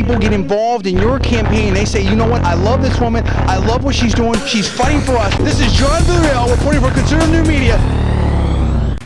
people get involved in your campaign. They say, you know what? I love this woman. I love what she's doing. She's fighting for us. This is John Villarreal reporting for Conservative New Media.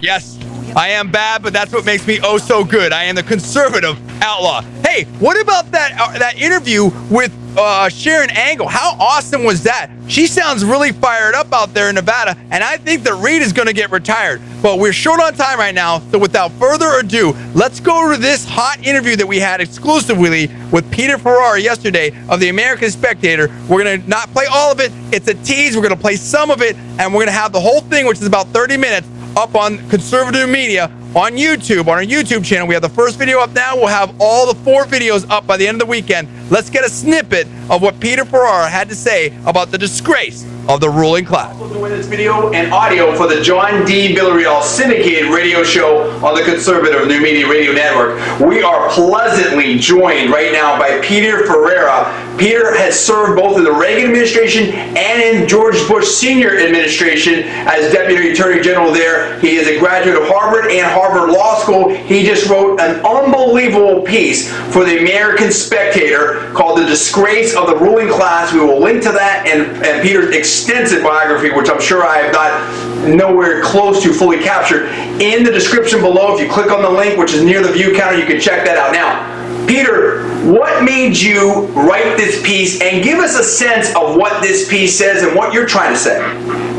Yes, I am bad, but that's what makes me oh so good. I am the conservative outlaw. Hey, what about that uh, that interview with uh, Sharron Angle? How awesome was that? She sounds really fired up out there in Nevada, and I think that Reid is going to get retired. But we're short on time right now, so without further ado, let's go to this hot interview that we had exclusively with Peter Ferrara yesterday of the American Spectator. We're going to not play all of it. It's a tease. We're going to play some of it, and we're going to have the whole thing, which is about 30 minutes, up on conservative media on YouTube, on our YouTube channel. We have the first video up now. We'll have all the four videos up by the end of the weekend. Let's get a snippet of what Peter Ferrara had to say about the disgrace of the ruling class. Doing this video and audio for the John D. Villarreal syndicated radio show on the conservative New Media Radio Network. We are pleasantly joined right now by Peter Ferrara. Peter has served both in the Reagan administration and in George Bush Senior administration as Deputy Attorney General there. He is a graduate of Harvard and Harvard Law School. He just wrote an unbelievable piece for the American Spectator called The Disgrace of the Ruling Class. We will link to that and, and Peter's extensive biography, which I'm sure I have not nowhere close to fully captured, in the description below. If you click on the link, which is near the view counter, you can check that out. Now, Peter, what made you write this piece and give us a sense of what this piece says and what you're trying to say?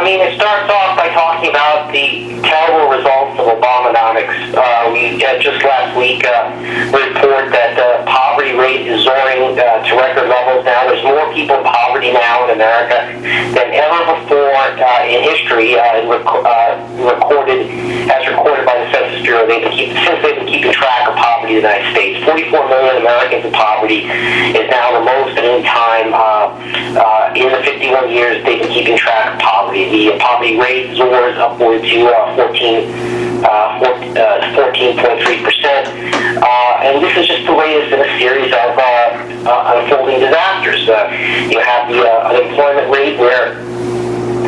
I mean, it starts off by talking about the terrible results of Obamanomics. Uh, we uh, just last week uh, report that the poverty rate is soaring uh, to record levels now. There's more people in poverty now in America than ever before uh, in history, uh, rec- uh, recorded as recorded by the Census Bureau. They've been keep, since they've been keeping track of poverty in the United States. 44 million Americans in poverty is now the most at any time uh, uh, in the 51 years they've been keeping track of poverty. The poverty rate soars upward to uh, 14, uh, 14.3 percent, uh, and this is just the latest in a series of uh, uh, unfolding disasters. Uh, you have the unemployment rate where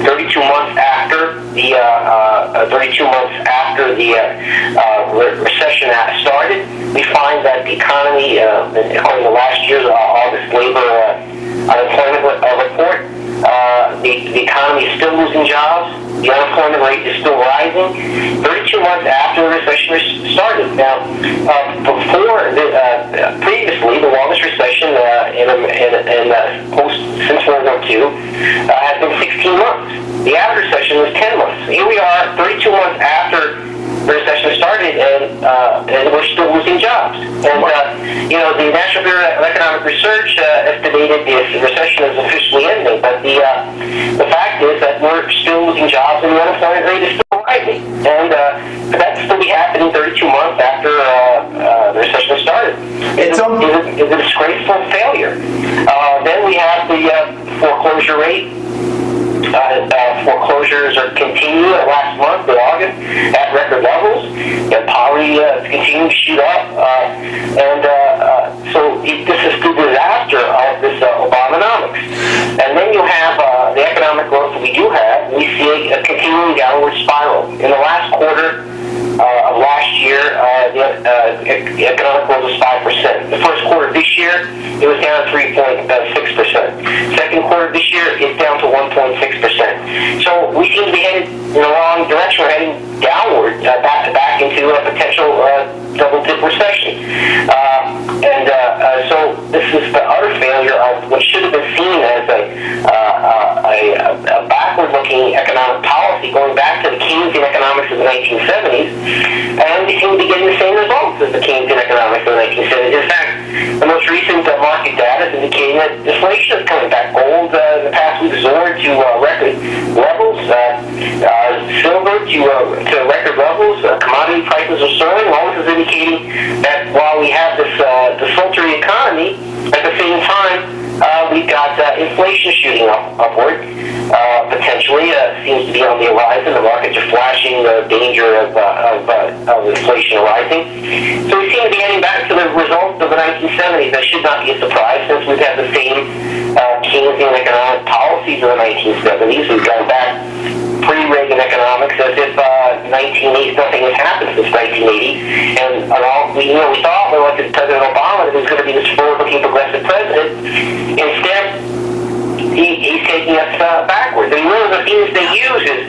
32 months after the uh, uh, 32 months after the uh, re- recession started, we find that the economy, according to last year's August labor unemployment losing jobs. The unemployment rate is still rising. 32 months after the recession started. Now, uh, before the, uh, previously, the longest recession uh, in, in, in uh, post since World War II uh, has been 16 months. The average recession was 10 months. Here we are, 32 months after recession started, and uh, and we're still losing jobs. And uh, you know, the National Bureau of Economic Research uh, estimated the recession is officially ending, but the uh, the fact is that we're still losing jobs, and the unemployment rate is still rising. And uh, that's still be happening 32 months after uh, uh, the recession started. It's, a, it's, a, it's a disgraceful failure. Uh, then we have the uh, foreclosure rate uh, uh, foreclosures are continuing last month in August at record levels. And poverty uh, continuing to shoot up. Uh, and uh, uh, so it, this is the disaster of this uh, Obamanomics. And then you have uh, the economic growth that we do have. We see a, a continuing downward spiral. In the last quarter, uh, of last year, uh, the uh, e- economic growth was 5%. The first quarter of this year, it was down 3.6%. 1.6%. So we seem to be headed in the wrong direction. We're heading downward, uh, back, to back into a potential uh, double-dip recession. Uh, and uh, uh, so this is the utter failure of what should have been seen as a, uh, a, a backward-looking economic policy going back to the Keynesian economics of the 1970s and we seem to be getting got uh, inflation shooting up, upward. Uh, potentially, uh, seems to be on the horizon. The markets are flashing the danger of, uh, of, uh, of inflation rising. So we seem to be heading back to the results of the 1970s. That should not be a surprise since we've had the same uh, Keynesian economic policies of the 1970s. We've gone back pre-Reagan economics as if uh, 1980 nothing has happened since 1980, and, all we you know we saw Trump elected President Obama that was going to be this forward-looking progressive president. Instead, he, he's taking us uh, backwards. And one of the themes they use is,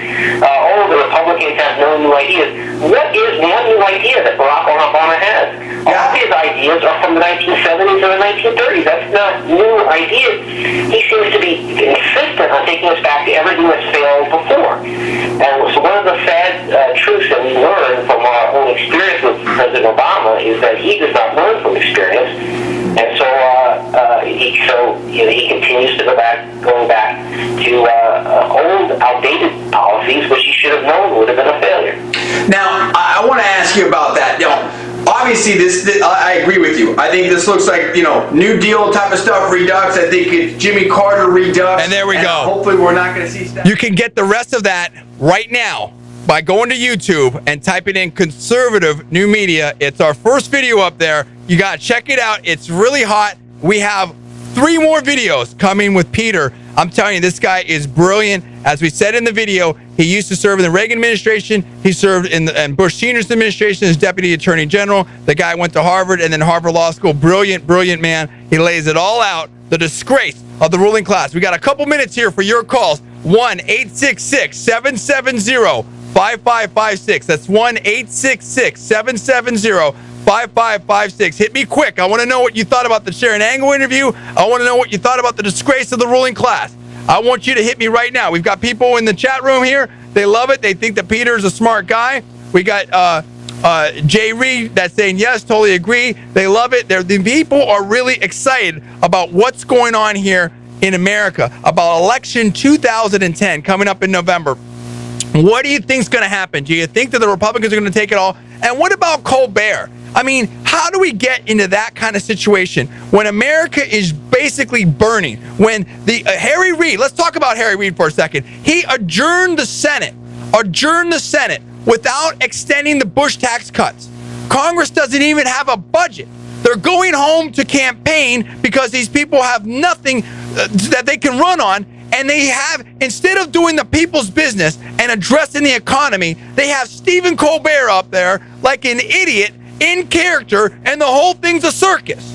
uh, oh, the Republicans have no new ideas. What is one new idea that Barack Obama has? Yeah. All his ideas are from the 1970s or the 1930s. That's not new ideas. He seems to be insistent on taking us back to everything that's failed before. And so one of the sad uh, truths that we learn from our own experience with President Obama is that he does not learn from experience. And so, uh, uh, he, so you know, he continues to go back going back to uh, uh, old, outdated policies, which he should have known would have been a failure. Now, I want to ask you about that. You know, obviously, this, this, I agree with you. I think this looks like you know New Deal type of stuff redux. I think it's Jimmy Carter redux. And there we and go. Hopefully, we're not going to see. You can get the rest of that right now by going to YouTube and typing in conservative new media. It's our first video up there. You got to check it out. It's really hot. We have three more videos coming with Peter. I'm telling you, this guy is brilliant. As we said in the video, he used to serve in the Reagan administration. He served in, the, in Bush Sr.'s administration as deputy attorney general. The guy went to Harvard and then Harvard Law School. Brilliant, brilliant man. He lays it all out. The disgrace of the ruling class. We got a couple minutes here for your calls. 1 866 770 5556. That's 1 866 770 5556. Hit me quick. I want to know what you thought about the Sharron Angle interview. I want to know what you thought about the disgrace of the ruling class. I want you to hit me right now. We've got people in the chat room here. They love it. They think that Peter is a smart guy. We got uh, uh, Jay Reed that's saying yes, totally agree. They love it. They're, the people are really excited about what's going on here in America, about election 2010 coming up in November. What do you think's going to happen? Do you think that the Republicans are going to take it all? And what about Colbert? I mean, how do we get into that kind of situation when America is basically burning? When the uh, Harry Reid, let's talk about Harry Reid for a second. He adjourned the Senate, adjourned the Senate without extending the Bush tax cuts. Congress doesn't even have a budget. They're going home to campaign because these people have nothing uh, that they can run on. And they have, instead of doing the people's business and addressing the economy, they have Stephen Colbert up there like an idiot in character, and the whole thing's a circus.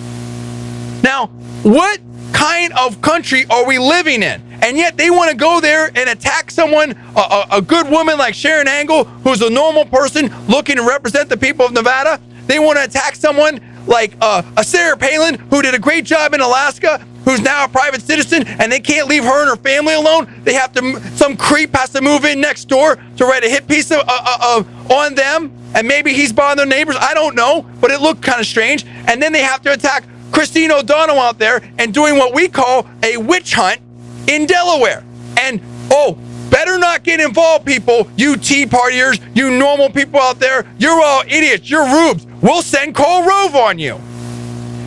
Now, what kind of country are we living in? And yet they want to go there and attack someone, a, a, a, good woman like Sharron Angle, who's a normal person looking to represent the people of Nevada. They want to attack someone like uh, a Sarah Palin, who did a great job in Alaska, who's now a private citizen, and they can't leave her and her family alone. They have to, some creep has to move in next door to write a hit piece of, uh, uh, on them and maybe he's bothering their neighbors. I don't know, but it looked kind of strange. And then they have to attack Christine O'Donnell out there and doing what we call a witch hunt in Delaware. And oh, better not get involved, people. You Tea Partiers, you normal people out there, you're all idiots. You're rubes. We'll send Karl Rove on you.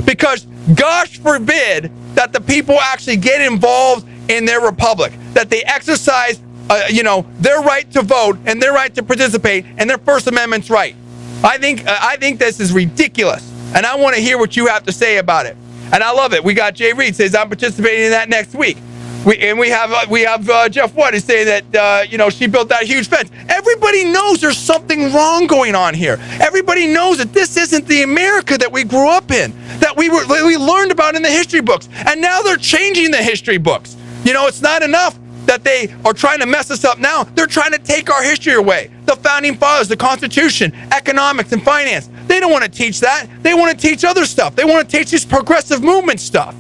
Because gosh forbid that the people actually get involved in their republic, that they exercise uh, you know, their right to vote and their right to participate and their First Amendment's right. I think uh, I think this is ridiculous, and I want to hear what you have to say about it. And I love it. We got Jay Reed says I'm participating in that next week. We, and we have uh, we have uh, Jeff Wood is saying that uh, you know she built that huge fence. Everybody knows there's something wrong going on here. Everybody knows that this isn't the America that we grew up in, that we were we learned about in the history books, and now they're changing the history books. You know, it's not enough that they are trying to mess us up now. They're trying to take our history away. The founding fathers, the Constitution, economics, and finance. They don't want to teach that. They want to teach other stuff. They want to teach this progressive movement stuff.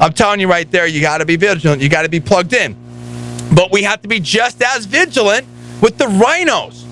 I'm telling you right there, you got to be vigilant. You got to be plugged in. But we have to be just as vigilant with the RINOs,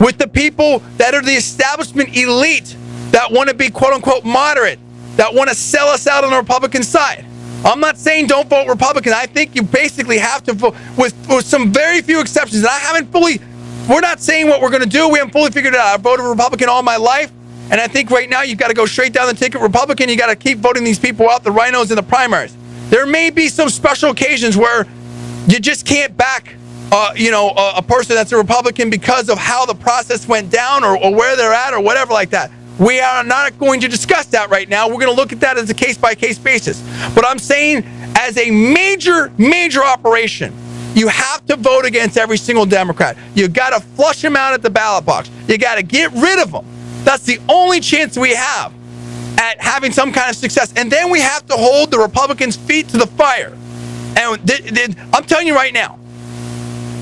with the people that are the establishment elite that want to be quote unquote moderate, that want to sell us out on the Republican side. I'm not saying don't vote Republican. I think you basically have to vote, with, with some very few exceptions. And I haven't fully, we're not saying what we're going to do. We haven't fully figured it out. I've voted Republican all my life. And I think right now you've got to go straight down the ticket Republican. You got to keep voting these people out, the RINOs in the primaries. There may be some special occasions where you just can't back, uh, you know, a, a, person that's a Republican because of how the process went down or, or where they're at or whatever like that. We are not going to discuss that right now. We're going to look at that as a case by case basis. But I'm saying, as a major, major operation, you have to vote against every single Democrat. You got to flush them out at the ballot box. You got to get rid of them. That's the only chance we have at having some kind of success. And then we have to hold the Republicans' feet to the fire. And th- th- I'm telling you right now,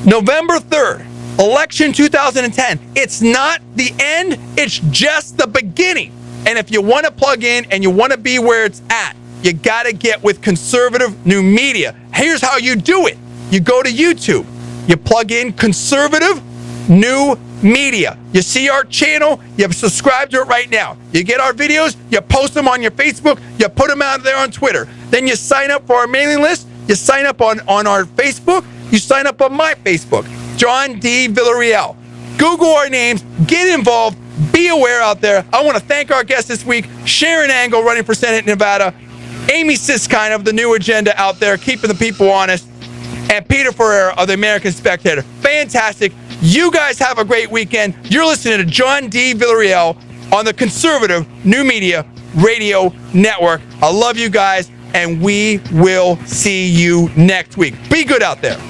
November 3rd, election 2010, it's not the end, it's just the beginning. And if you want to plug in and you want to be where it's at, you got to get with conservative new media. Here's how you do it you go to YouTube, you plug in conservative new media. You see our channel, you subscribe to it right now. You get our videos, you post them on your Facebook, you put them out there on Twitter. Then you sign up for our mailing list, you sign up on, on our Facebook, you sign up on my Facebook, John D. Villarreal. Google our names, get involved, be aware out there. I want to thank our guest this week, Sharron Angle, running for Senate in Nevada, Amy Siskind of the New Agenda out there, keeping the people honest, and Peter Ferrara of the American Spectator. Fantastic. You guys have a great weekend. You're listening to John D. Villarreal on the conservative new media radio network. I love you guys, and we will see you next week. Be good out there.